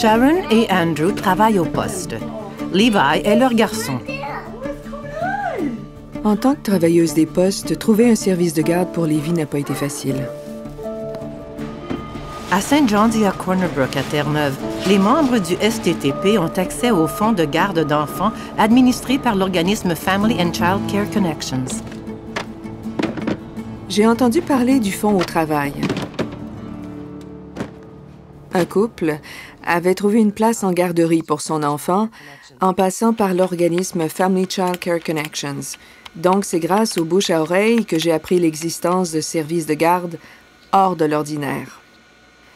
Sharon et Andrew travaillent au poste. Levi est leur garçon. En tant que travailleuse des postes, trouver un service de garde pour Lévi n'a pas été facile. À St. John's et à Cornerbrook, à Terre-Neuve, les membres du STTP ont accès au fonds de garde d'enfants administré par l'organisme Family and Child Care Connections. J'ai entendu parler du fonds au travail. Un couple avait trouvé une place en garderie pour son enfant en passant par l'organisme Family Child Care Connections. Donc, c'est grâce aux bouche à oreille que j'ai appris l'existence de services de garde hors de l'ordinaire.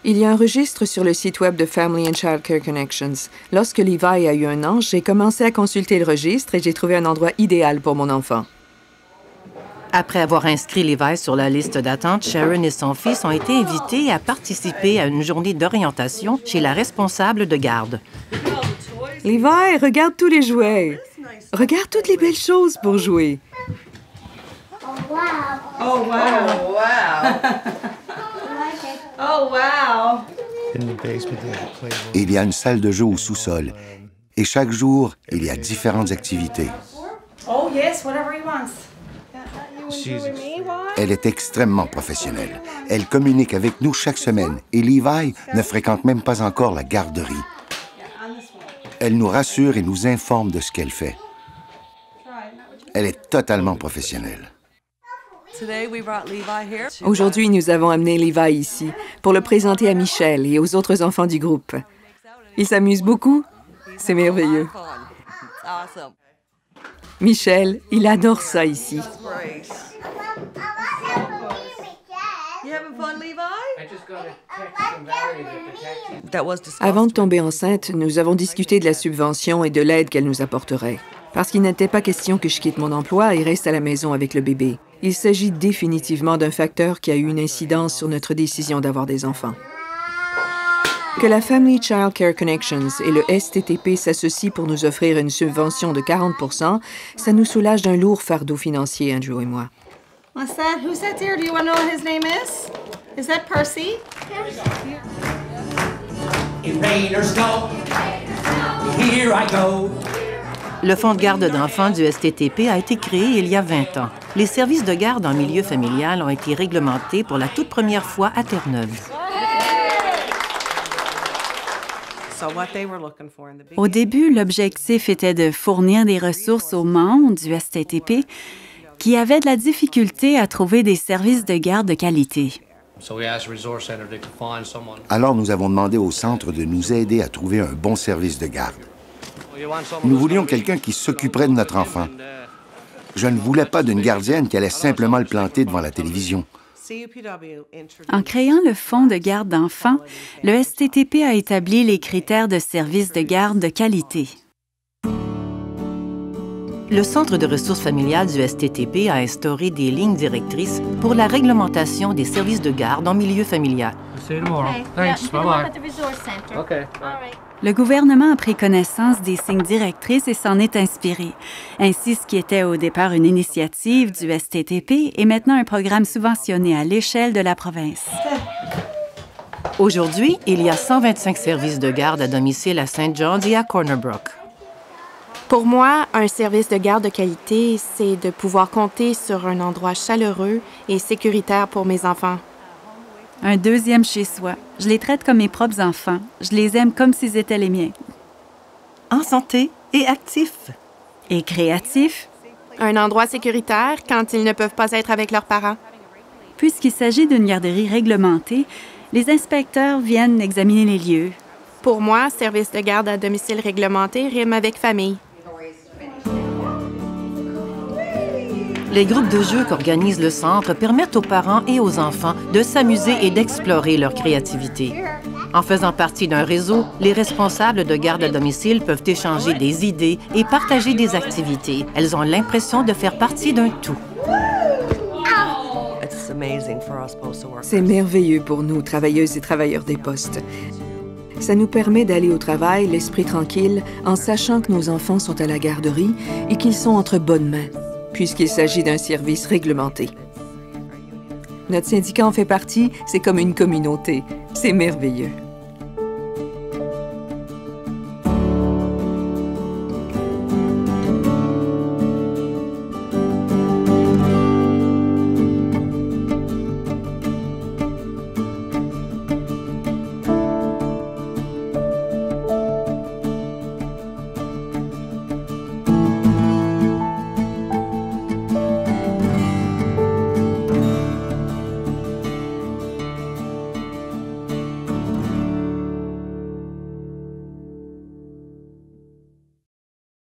Il y a un registre sur le site web de Family and Child Care Connections. Lorsque Levi a eu un an, j'ai commencé à consulter le registre et j'ai trouvé un endroit idéal pour mon enfant. Après avoir inscrit Levi sur la liste d'attente, Sharon et son fils ont été invités à participer à une journée d'orientation chez la responsable de garde. Levi, regarde tous les jouets. Regarde toutes les belles choses pour jouer. Oh, wow. Oh, wow. Il y a une salle de jeu au sous-sol. Et chaque jour, il y a différentes activités. Oh, yes, whatever he wants. You and me, what? Elle est extrêmement professionnelle. Elle communique avec nous chaque semaine et Levi ne fréquente même pas encore la garderie. Elle nous rassure et nous informe de ce qu'elle fait. Elle est totalement professionnelle. Today we brought Levi here. Aujourd'hui, nous avons amené Levi ici pour le présenter à Michel et aux autres enfants du groupe. Il s'amuse beaucoup. C'est merveilleux. Michel, il adore ça ici. Avant de tomber enceinte, nous avons discuté de la subvention et de l'aide qu'elle nous apporterait. Parce qu'il n'était pas question que je quitte mon emploi et reste à la maison avec le bébé. Il s'agit définitivement d'un facteur qui a eu une incidence sur notre décision d'avoir des enfants. Que la Family Child Care Connections et le STTP s'associent pour nous offrir une subvention de 40% ça nous soulage d'un lourd fardeau financier, Andrew et moi. What's that? Who's that there? Do you want to know what his name is? Is that Percy? In rain or snow, here I go. Le fonds de garde d'enfants du STTP a été créé il y a 20 ans. Les services de garde en milieu familial ont été réglementés pour la toute première fois à Terre-Neuve. Au début, l'objectif était de fournir des ressources aux membres du STTP qui avaient de la difficulté à trouver des services de garde de qualité. So we asked the Resource Center to find someone. Alors nous avons demandé au centre de nous aider à trouver un bon service de garde. Nous voulions quelqu'un qui s'occuperait de notre enfant. uh, Je ne voulais pas d'une gardienne qui allait simplement le planter devant la télévision. En créant le fonds de garde d'enfants, le STTP a établi les critères de services de garde de qualité. Le Centre de ressources familiales du STTP a instauré des lignes directrices pour la réglementation des services de garde en milieu familial. Le gouvernement a pris connaissance des signes directrices et s'en est inspiré. Ainsi, ce qui était au départ une initiative du STTP est maintenant un programme subventionné à l'échelle de la province. Aujourd'hui, il y a 125 services de garde à domicile à St. John's et à Cornerbrook. Pour moi, un service de garde de qualité, c'est de pouvoir compter sur un endroit chaleureux et sécuritaire pour mes enfants. Un deuxième chez soi. Je les traite comme mes propres enfants. Je les aime comme s'ils étaient les miens. En santé et actif. Et créatif, Un endroit sécuritaire quand ils ne peuvent pas être avec leurs parents. puisqu'il s'agit d'une garderie réglementée, les inspecteurs viennent examiner les lieux. Pour moi, service de garde à domicile réglementé rime avec famille. Les groupes de jeux qu'organise le centre permettent aux parents et aux enfants de s'amuser et d'explorer leur créativité. En faisant partie d'un réseau, les responsables de garde à domicile peuvent échanger des idées et partager des activités. Elles ont l'impression de faire partie d'un tout. C'est merveilleux pour nous, travailleuses et travailleurs des postes. Ça nous permet d'aller au travail l'esprit tranquille en sachant que nos enfants sont à la garderie et qu'ils sont entre bonnes mains, puisqu'il s'agit d'un service réglementé. Notre syndicat en fait partie, c'est comme une communauté. C'est merveilleux.